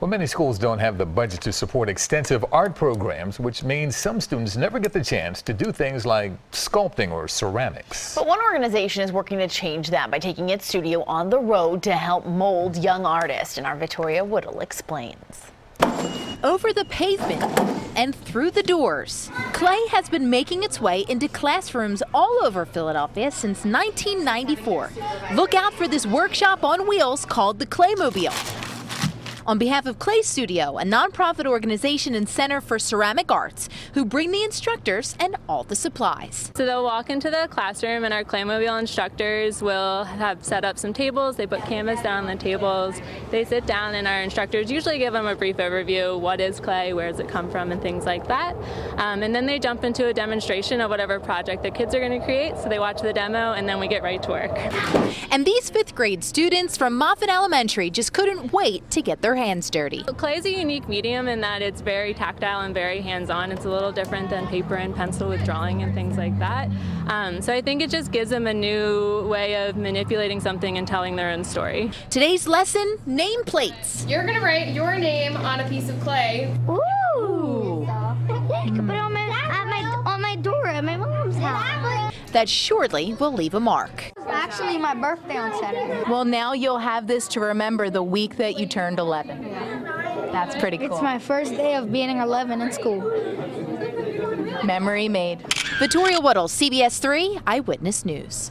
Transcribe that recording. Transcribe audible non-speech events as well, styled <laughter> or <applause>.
Well, many schools don't have the budget to support extensive art programs, which means some students never get the chance to do things like sculpting or ceramics. But one organization is working to change that by taking its studio on the road to help mold young artists. And our Vittoria Woodill explains. Over the pavement and through the doors, clay has been making its way into classrooms all over Philadelphia since 1994. Look out for this workshop on wheels called the Claymobile. On behalf of Clay Studio, a nonprofit organization and center for ceramic arts, who bring the instructors and all the supplies. So they'll walk into the classroom, and our Claymobile instructors will have set up some tables. They put canvas down on the tables. They sit down, and our instructors usually give them a brief overview what is clay, where does it come from, and things like that. Um, and then they jump into a demonstration of whatever project the kids are going to create. So they watch the demo, and then we get right to work. And these fifth grade students from Moffet Elementary just couldn't wait to get their hands dirty. Clay is a unique medium in that it's very tactile and very hands-on. It's a little different than paper and pencil with drawing and things like that. Um, so I think it just gives them a new way of manipulating something and telling their own story. Today's lesson, nameplates. You're gonna write your name on a piece of clay. Ooh. Yeah, <laughs> you put it on my, at my, on my door at my mom's house. That surely will leave a mark. Actually, my birthday on Saturday. Well, now you'll have this to remember the week that you turned 11. That's pretty cool. It's my first day of being 11 in school. Memory made. Vittoria Woodill, CBS 3 Eyewitness News.